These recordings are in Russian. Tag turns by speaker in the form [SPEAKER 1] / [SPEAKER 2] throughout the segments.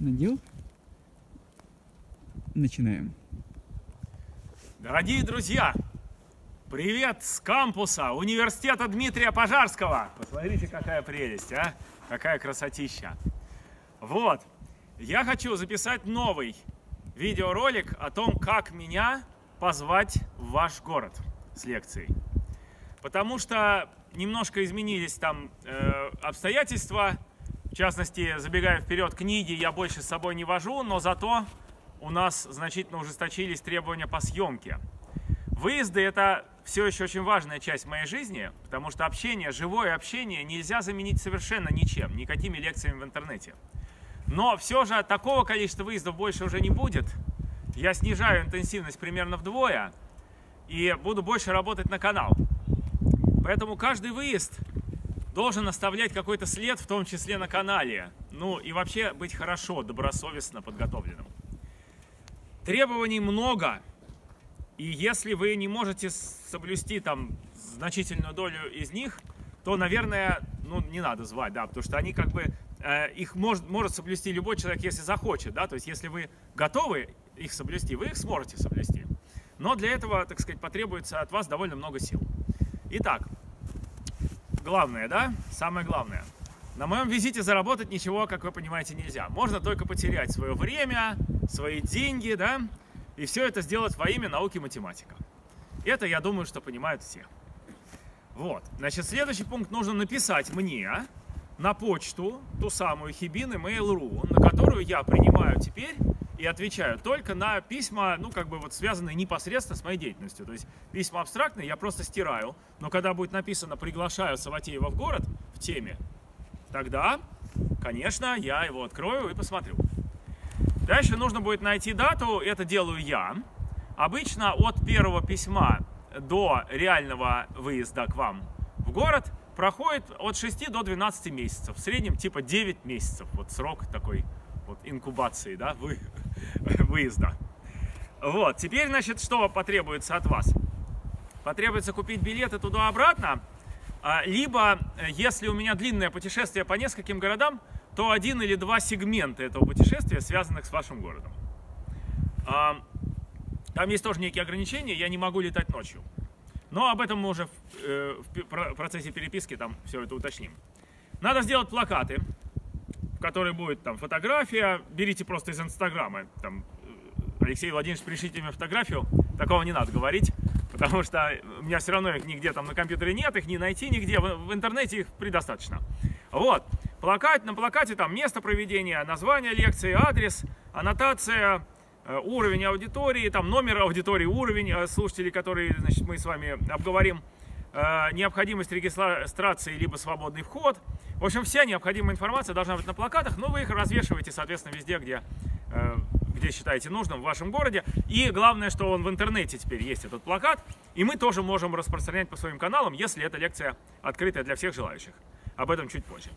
[SPEAKER 1] надел. Начинаем.
[SPEAKER 2] Дорогие друзья, привет с кампуса университета Дмитрия Пожарского. Посмотрите, какая прелесть, а? Какая красотища. Вот, я хочу записать новый видеоролик о том, как меня позвать в ваш город с лекцией. Потому что немножко изменились там э, обстоятельства. В частности, забегая вперед, книги я больше с собой не вожу, но зато у нас значительно ужесточились требования по съемке. Выезды – это все еще очень важная часть моей жизни, потому что общение, живое общение нельзя заменить совершенно ничем, никакими лекциями в интернете. Но все же такого количества выездов больше уже не будет. Я снижаю интенсивность примерно вдвое и буду больше работать на канал. Поэтому каждый выезд должен оставлять какой-то след, в том числе на канале. Ну и вообще быть хорошо, добросовестно подготовленным. Требований много, и если вы не можете соблюсти там значительную долю из них, то, наверное, ну, не надо звать, да, потому что они как бы, э, их может, может соблюсти любой человек, если захочет, да, то есть если вы готовы их соблюсти, вы их сможете соблюсти. Но для этого, так сказать, потребуется от вас довольно много сил. Итак, главное, да, самое главное. На моем визите заработать ничего, как вы понимаете, нельзя. Можно только потерять свое время, свои деньги, да, и все это сделать во имя науки математика. Это, я думаю, что понимают все. Вот, значит, следующий пункт нужно написать мне на почту, ту самую Хибин Mail.ru, на которую я принимаю теперь и отвечаю только на письма, ну, как бы вот связанные непосредственно с моей деятельностью. То есть письма абстрактные я просто стираю, но когда будет написано «приглашаю Саватеева в город» в теме, тогда, конечно, я его открою и посмотрю. Дальше нужно будет найти дату, это делаю я. Обычно от первого письма до реального выезда к вам в город проходит от 6 до 12 месяцев. В среднем типа 9 месяцев. Вот срок такой вот инкубации, да, вы, выезда. Вот, теперь, значит, что потребуется от вас? Потребуется купить билеты туда-обратно, а, либо, если у меня длинное путешествие по нескольким городам, то один или два сегмента этого путешествия, связанных с вашим городом. А, там есть тоже некие ограничения, я не могу летать ночью. Но об этом мы уже в, э, в процессе переписки там все это уточним. Надо сделать плакаты, в которой будет там фотография. Берите просто из Инстаграма. Там, э, Алексей Владимирович, пришлите мне фотографию. Такого не надо говорить, потому что у меня все равно их нигде там на компьютере нет, их не найти нигде. В, в интернете их предостаточно. Вот. Плакат, на плакате там место проведения, название лекции, адрес, аннотация, уровень аудитории, там номер аудитории, уровень э, слушателей, которые значит, мы с вами обговорим, необходимость регистрации либо свободный вход – в общем, вся необходимая информация должна быть на плакатах, но вы их развешиваете, соответственно, везде, где, э, где считаете нужным в вашем городе. И главное, что он в интернете теперь есть, этот плакат, и мы тоже можем распространять по своим каналам, если эта лекция открытая для всех желающих. Об этом чуть позже.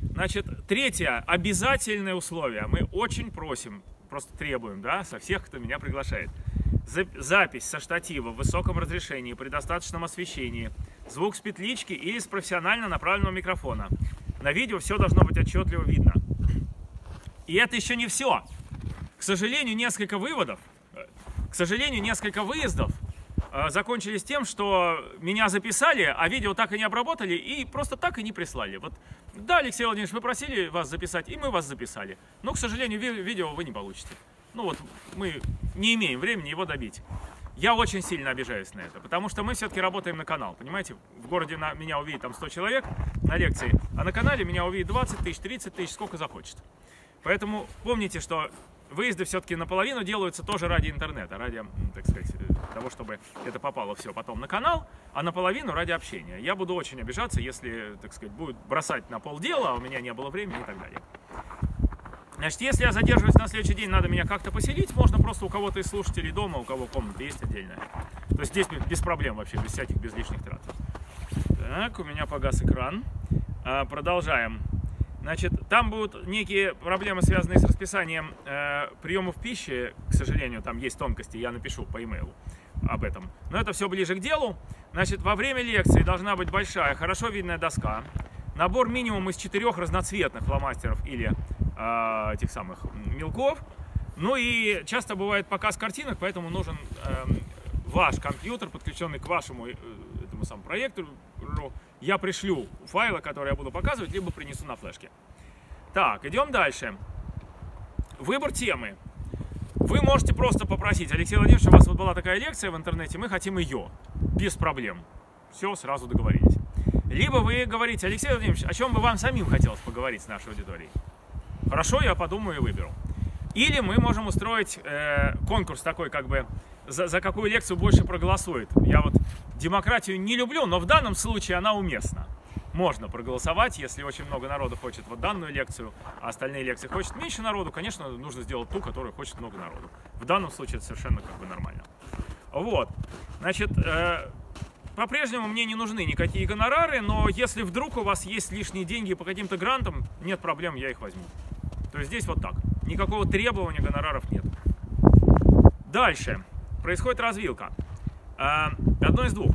[SPEAKER 2] Значит, третье, обязательное условие. Мы очень просим, просто требуем, да, со всех, кто меня приглашает. Запись со штатива в высоком разрешении при достаточном освещении – звук с петлички или с профессионально направленного микрофона. На видео все должно быть отчетливо видно. И это еще не все. К сожалению, несколько выводов, к сожалению, несколько выездов э, закончились тем, что меня записали, а видео так и не обработали и просто так и не прислали. Вот, да, Алексей Владимирович, мы просили вас записать, и мы вас записали. Но, к сожалению, видео вы не получите. Ну вот, мы не имеем времени его добить. Я очень сильно обижаюсь на это, потому что мы все-таки работаем на канал, понимаете? В городе на, меня увидит там 100 человек на лекции, а на канале меня увидит 20 тысяч, 30 тысяч, сколько захочет. Поэтому помните, что выезды все-таки наполовину делаются тоже ради интернета, ради, так сказать, э, того, чтобы это попало все потом на канал, а наполовину ради общения. Я буду очень обижаться, если, так сказать, будет бросать на полдела, а у меня не было времени и так далее. Значит, если я задерживаюсь на следующий день, надо меня как-то поселить, можно просто у кого-то из слушателей дома, у кого комната есть отдельная. То есть здесь без проблем вообще, без всяких, без лишних трат. Так, у меня погас экран. А, продолжаем. Значит, там будут некие проблемы, связанные с расписанием э, приемов пищи. К сожалению, там есть тонкости, я напишу по имейлу об этом. Но это все ближе к делу. Значит, во время лекции должна быть большая, хорошо видная доска. Набор минимум из четырех разноцветных фломастеров или э, этих самых мелков. Ну и часто бывает показ картинок, поэтому нужен э, ваш компьютер, подключенный к вашему э, этому самому проектору. Я пришлю файлы, которые я буду показывать, либо принесу на флешке. Так, идем дальше. Выбор темы. Вы можете просто попросить, Алексей Владимирович, у вас вот была такая лекция в интернете, мы хотим ее, без проблем. Все, сразу договорились. Либо вы говорите, Алексей Владимирович, о чем бы вам самим хотелось поговорить с нашей аудиторией? Хорошо, я подумаю и выберу. Или мы можем устроить э, конкурс такой, как бы, за, за какую лекцию больше проголосует. Я вот демократию не люблю, но в данном случае она уместна. Можно проголосовать, если очень много народу хочет вот данную лекцию, а остальные лекции хочет меньше народу, конечно, нужно сделать ту, которую хочет много народу. В данном случае это совершенно как бы нормально. Вот, значит, э, по-прежнему мне не нужны никакие гонорары, но если вдруг у вас есть лишние деньги по каким-то грантам, нет проблем, я их возьму. То есть здесь вот так. Никакого требования гонораров нет. Дальше. Происходит развилка. А, одно из двух.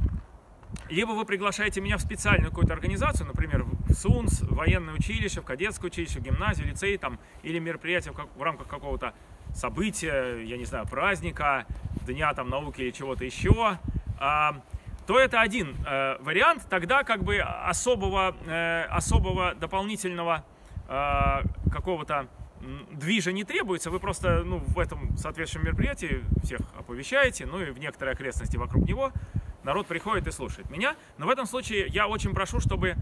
[SPEAKER 2] Либо вы приглашаете меня в специальную какую-то организацию, например, в СУНС, в военное училище, в кадетское училище, в гимназию, лицей, там, или мероприятие в, рамках какого-то события, я не знаю, праздника, дня там науки или чего-то еще. А, то это один э, вариант, тогда как бы особого, э, особого дополнительного э, какого-то движа не требуется, вы просто ну, в этом соответствующем мероприятии всех оповещаете, ну и в некоторые окрестности вокруг него народ приходит и слушает меня. Но в этом случае я очень прошу, чтобы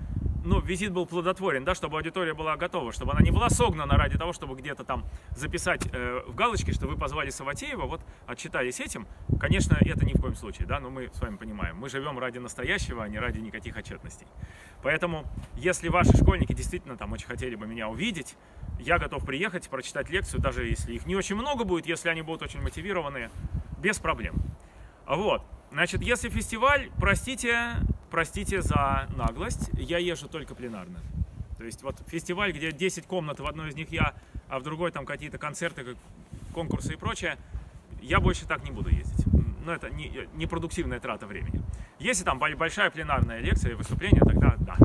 [SPEAKER 2] ну, визит был плодотворен, да, чтобы аудитория была готова, чтобы она не была согнана ради того, чтобы где-то там записать э, в галочке, что вы позвали Саватеева, вот отчитались этим. Конечно, это ни в коем случае, да, но мы с вами понимаем, мы живем ради настоящего, а не ради никаких отчетностей. Поэтому, если ваши школьники действительно там очень хотели бы меня увидеть, я готов приехать, прочитать лекцию, даже если их не очень много будет, если они будут очень мотивированные, без проблем. Вот. Значит, если фестиваль, простите, простите за наглость, я езжу только пленарно. То есть вот фестиваль, где 10 комнат, в одной из них я, а в другой там какие-то концерты, конкурсы и прочее, я больше так не буду ездить. Но это не, не трата времени. Если там большая пленарная лекция и выступление, тогда да.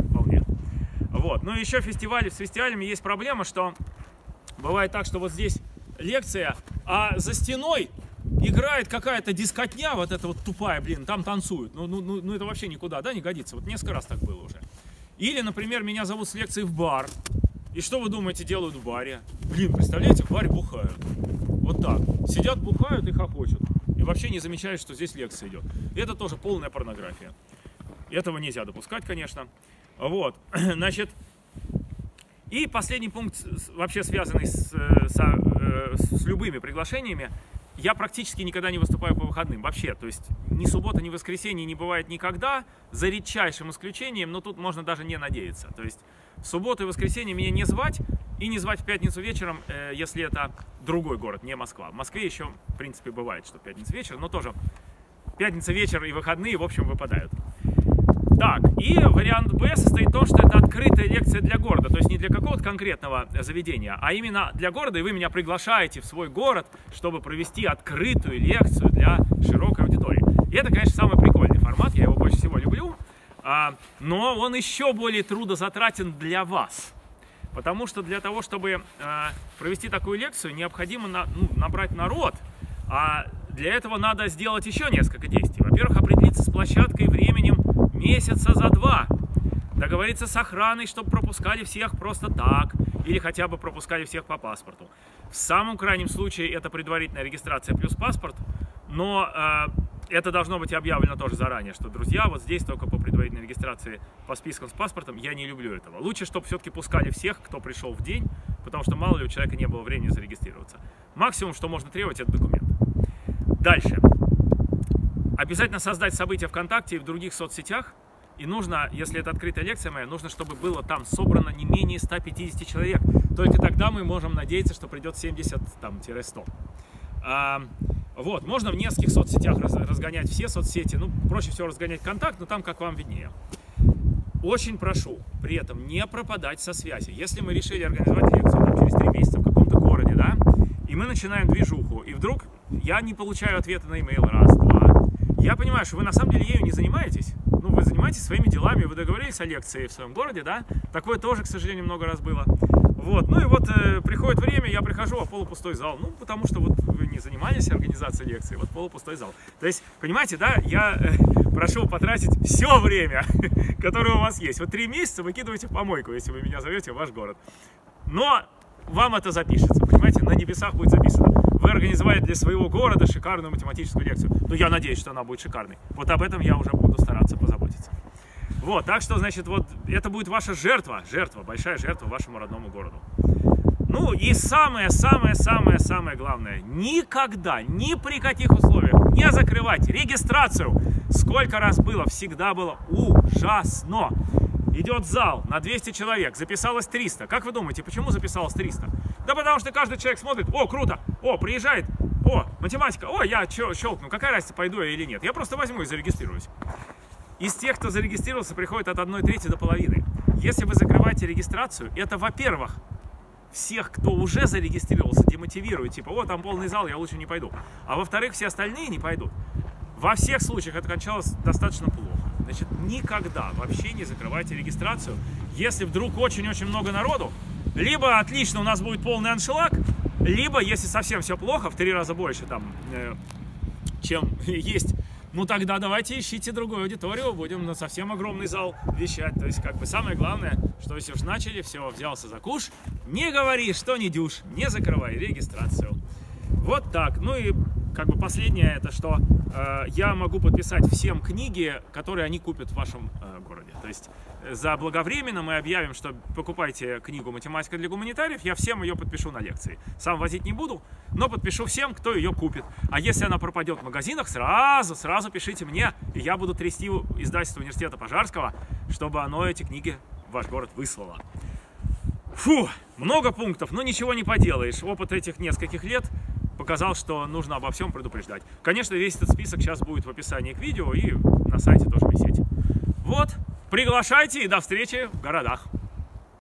[SPEAKER 2] Вот. Ну еще фестиваль, с фестивалями есть проблема, что бывает так, что вот здесь лекция, а за стеной играет какая-то дискотня, вот эта вот тупая, блин, там танцуют. Ну, ну, ну, ну это вообще никуда, да, не годится. Вот несколько раз так было уже. Или, например, меня зовут с лекции в бар. И что вы думаете делают в баре? Блин, представляете, в баре бухают. Вот так. Сидят, бухают и хохочут. И вообще не замечают, что здесь лекция идет. И это тоже полная порнография. Этого нельзя допускать, конечно. Вот. Значит, и последний пункт, вообще связанный с, э, с, э, с любыми приглашениями, я практически никогда не выступаю по выходным, вообще. То есть ни суббота, ни воскресенье не бывает никогда, за редчайшим исключением, но тут можно даже не надеяться. То есть в субботу и воскресенье меня не звать, и не звать в пятницу вечером, э, если это другой город, не Москва. В Москве еще, в принципе, бывает, что пятница вечер, но тоже пятница вечер и выходные, в общем, выпадают. Так, и вариант Б состоит в том, что это открытая лекция для города, то есть не для какого-то конкретного заведения, а именно для города, и вы меня приглашаете в свой город, чтобы провести открытую лекцию для широкой аудитории. И это, конечно, самый прикольный формат, я его больше всего люблю, а, но он еще более трудозатратен для вас. Потому что для того, чтобы а, провести такую лекцию, необходимо ну, набрать народ, а для этого надо сделать еще несколько действий. Во-первых, определиться с площадкой, временем, месяца за два. Договориться с охраной, чтобы пропускали всех просто так, или хотя бы пропускали всех по паспорту. В самом крайнем случае это предварительная регистрация плюс паспорт, но э, это должно быть объявлено тоже заранее, что, друзья, вот здесь только по предварительной регистрации по спискам с паспортом, я не люблю этого. Лучше, чтобы все-таки пускали всех, кто пришел в день, потому что мало ли у человека не было времени зарегистрироваться. Максимум, что можно требовать, это документ. Дальше. Обязательно создать события ВКонтакте и в других соцсетях. И нужно, если это открытая лекция моя, нужно, чтобы было там собрано не менее 150 человек. Только тогда мы можем надеяться, что придет 70-100. А, вот, можно в нескольких соцсетях раз, разгонять все соцсети. Ну, проще всего разгонять контакт, но там как вам виднее. Очень прошу при этом не пропадать со связи. Если мы решили организовать лекцию там, через три месяца в каком-то городе, да, и мы начинаем движуху, и вдруг я не получаю ответа на имейл раз, два, я понимаю, что вы на самом деле ею не занимаетесь. Ну, вы занимаетесь своими делами, вы договорились о лекции в своем городе, да? Такое тоже, к сожалению, много раз было. Вот, ну и вот э, приходит время, я прихожу, а полупустой зал. Ну, потому что вот вы не занимались организацией лекции, вот полупустой зал. То есть, понимаете, да, я э, прошу потратить все время, которое у вас есть. Вот три месяца выкидывайте в помойку, если вы меня зовете в ваш город. Но вам это запишется, понимаете, на небесах будет записано. Организовали для своего города шикарную математическую лекцию. Ну, я надеюсь, что она будет шикарной. Вот об этом я уже буду стараться позаботиться. Вот, так что, значит, вот это будет ваша жертва, жертва, большая жертва вашему родному городу. Ну и самое-самое-самое-самое главное, никогда, ни при каких условиях не закрывать регистрацию. Сколько раз было, всегда было ужасно. Идет зал на 200 человек, записалось 300. Как вы думаете, почему записалось 300? Да потому что каждый человек смотрит, о, круто, о, приезжает, о, математика, о, я щелкну, какая разница, пойду я или нет. Я просто возьму и зарегистрируюсь. Из тех, кто зарегистрировался, приходит от 1 трети до половины. Если вы закрываете регистрацию, это, во-первых, всех, кто уже зарегистрировался, демотивирует, типа, о, там полный зал, я лучше не пойду. А во-вторых, все остальные не пойдут. Во всех случаях это кончалось достаточно плохо. Значит, никогда вообще не закрывайте регистрацию. Если вдруг очень-очень много народу, либо отлично у нас будет полный аншлаг, либо, если совсем все плохо, в три раза больше там, э, чем есть, ну тогда давайте ищите другую аудиторию, будем на совсем огромный зал вещать. То есть, как бы самое главное, что если уж начали, все, взялся за куш, не говори, что не дюш, не закрывай регистрацию. Вот так. Ну и как бы последнее это, что э, я могу подписать всем книги, которые они купят в вашем э, городе. То есть э, за благовременно мы объявим, что покупайте книгу «Математика для гуманитариев», я всем ее подпишу на лекции. Сам возить не буду, но подпишу всем, кто ее купит. А если она пропадет в магазинах, сразу, сразу пишите мне, и я буду трясти издательство университета Пожарского, чтобы оно эти книги в ваш город выслало. Фу, много пунктов, но ничего не поделаешь. Опыт этих нескольких лет показал, что нужно обо всем предупреждать. Конечно, весь этот список сейчас будет в описании к видео и на сайте тоже висеть. Вот, приглашайте и до встречи в городах.